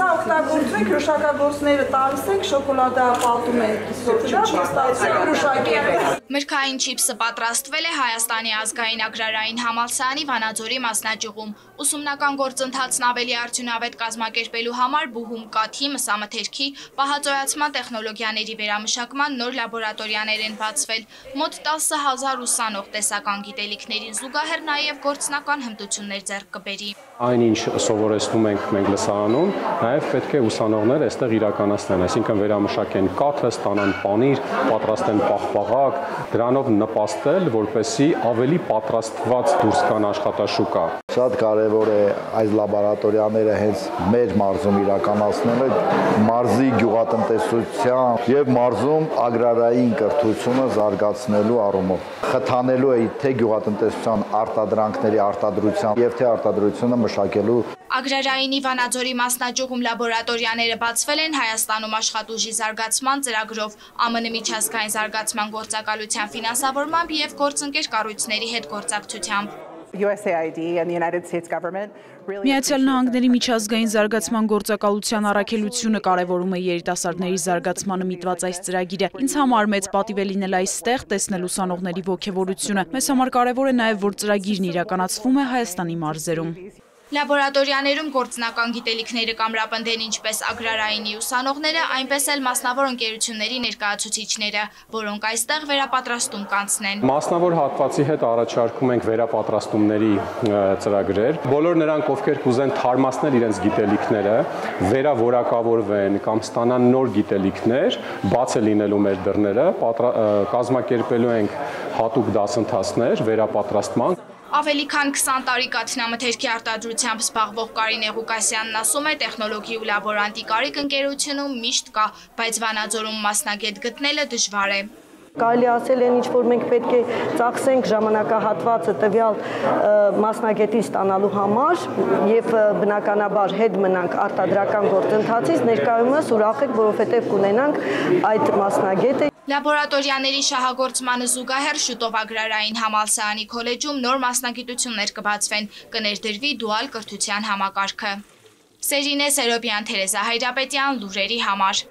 Սա օգտագործում ենք հրուշակագործները տալիս ենք, շոկոլադա պատում ենք սոճով, ստացվում հրուշակի։ Մրգային չիպսը պատրաստվել է Հայաստանի ազգային agrarային համալսարանի Վանաձորի մասնաճյուղում։ Ուսումնական գործընթացն ավելի արդյունավետ կազմակերպելու համար բուհում կաթի, մսամթերքի, պահածոյացման տեխնոլոգիաների վերամշակման նոր լաբորատորիաներ են բացվել։ Մոտ 10000 ուսանող տեսական գիտելիքներին զուգահեռ նաև գործնական հմտություններ ձեռք կբերի։ Այնինչ սովորեցնում ենք մենք լսարանում, նաև պետք է ուսանողները այստեղ իրականացնեն, այսինքն վերամշակեն կաթը, ստանան պանիր, պատրաստեն պաղպաղակ, դրանով նպաստել, որպեսի ավելի պատրաստված դուրս գան աշխատաշուկա։ Շատ կարևոր է այս լաբորատորիաները հենց մեր մարզում իրականացնելը մարզի գյուղատնտեսության եւ մարզում ագրարային կրթությունը զարգացնելու առումով։ Խթանելու է թե գյուղատնտեսության արտադրանքների արտադրության եւ թե արտադրությունը մշակելու Ագրարային Իվանաձորի մասնաճյուղում լաբորատորիաները բացվել են Հայաստանում աշխատուժի զարգացման ծրագրով, ԱՄՆ միջազգային զարգացման գործակալության ֆինանսավորմամբ եւ գործընկեր կառույցների հետ գործակցությամբ։ Միացյալ Նահանգների միջազգային զարգացման գործակալության առաքելությունը կարևորում է երիտասարդների զարգացմանը միտված այս ծրագիրը։ Ինձ համար մեծ պատիվ է լինել այստեղ, տեսնել ուսանողների ողջավորությունը։ Մեզ համար կարևոր է նաև, որ ծրագիրն իրականացվում է Հայաստանի մարզերում։ Լաբորատորիաներում գործնական գիտելիքները կամրապնդեն ինչպես ագրարայինի ուսանողները, այնպես էլ մասնավոր ընկերությունների ներկայացուցիչները, որոնք այստեղ վերապատրաստում կանցնեն։ Մասնավոր հատվածի հետ առաջարկում ենք վերապատրաստումների ծրագրեր։ Բոլոր նրանք, ովքեր կուզեն թարմացնել իրենց գիտելիքները, վերավորակավորվեն կամ ստանան նոր գիտելիքներ, բաց է լինելու մեր դռները, կազմակերպելու ենք հատուկ դասընթացներ վերապատրաստման Ավելի քան 20 տարի կաթնամթերքի արտադրությամբ զբաղվող Կարինե Ղուկասյանն ասում է տեխնոլոգի ու լաբորանտի կարիք ընկերությունում միշտ կա, բայց Վանաձորում մասնագետ գտնելը դժվար է։ Կարելի ասել են ինչ որ մենք պետք է ծախսենք ժամանակահատվածը տվյալ մասնագետի ստանալու համար եւ բնականաբար հետ մնանք արտադրական գործընթացից ներկայումս ուրախ եք, որովհետեւ կունենանք այդ մասնագետը Լաբորատորիաների շահագործմանը զուգահեռ շուտով ագրարային համալսարանի քոլեջում նոր մասնագիտություններ կբացվեն, կներդրվի դուալ կրթության համակարգը։ Սերինե Սերոբյան, Թերեզա Հայրապետյան, լուրերի համար։